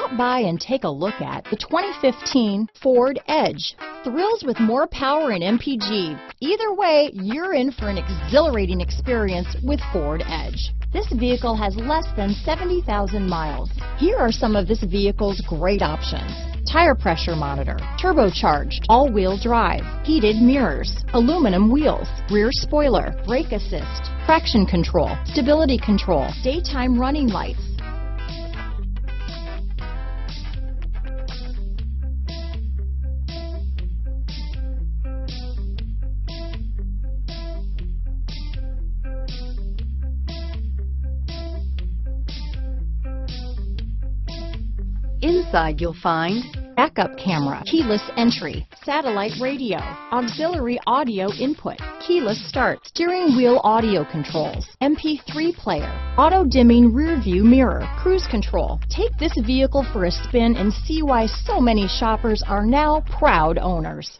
Stop by and take a look at the 2015 Ford Edge. Thrills with more power and MPG. Either way, you're in for an exhilarating experience with Ford Edge. This vehicle has less than 70,000 miles. Here are some of this vehicle's great options. Tire pressure monitor, turbocharged, all-wheel drive, heated mirrors, aluminum wheels, rear spoiler, brake assist, traction control, stability control, daytime running lights, Inside you'll find backup camera, keyless entry, satellite radio, auxiliary audio input, keyless start, steering wheel audio controls, MP3 player, auto dimming rear view mirror, cruise control. Take this vehicle for a spin and see why so many shoppers are now proud owners.